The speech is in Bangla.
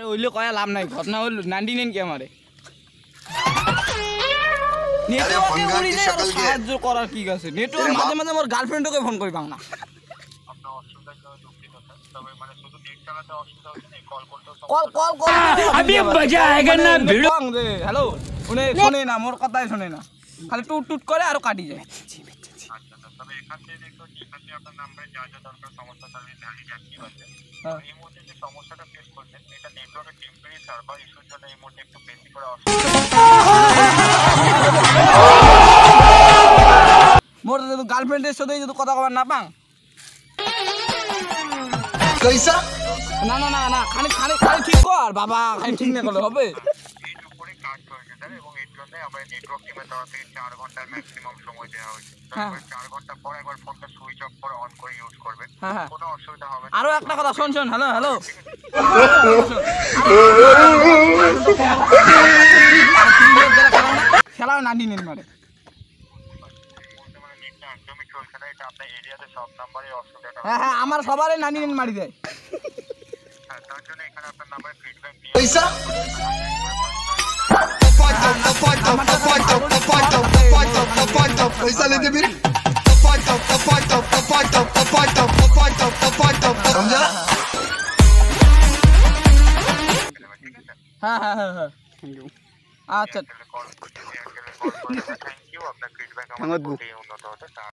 আরে ওইলে কয়া লাভ নাই ঘটনা হইল নান্দি নেন কি আমারে? নেটওয়ার্কে করি না সাহায্য করার কি আছে? নেটওয়ার্ক মাঝে মাঝে আমার গার্লফ্রেন্ডকে ফোন করি বাংলা না মানে ভিডিও হ্যালো শুনে না। মোর কথাই শুনে না। খালি টুট টুট করে আর কাটি যায়। সমস্যাটা ফেস হ্যাঁ। করছেন এটা সার্ভার ইস্যুর জন্য এই মুহূর্তে একটু বেশি করে মোর যদি গার্লফ্রেন্ডের সাথে যদি কথা কবার না পাং। कैसा না না না না খালি খালি খালি ঠিক কর বাবা খালি ঠিক না করলে হবে। এর উপরে কাজ চলছে স্যার জন্য আমরা নেটওয়ার্ক টিমের তরফ চার ঘণ্টার ম্যাক্সিমাম সময় দেওয়া হয়েছে। হ্যাঁ। তারপরে চার ঘণ্টা পর ফোনটা সুইচ অফ করে অন করে ইউজ করবেন হ্যাঁ হ্যাঁ। অসুবিধা হবে না। আরও একটা কথা শোন শোন হ্যালো হ্যালো খেলাও মারে এই মুহূর্তে মানে নেটটা একদমই চলছে না এটা আপনার এরিয়াতে সব নাম্বারে অসুবিধাটা হ্যাঁ হ্যাঁ আমার সবারই পয়সা নাইন हाँ हाँ हाँ हाँ। हाँ चल।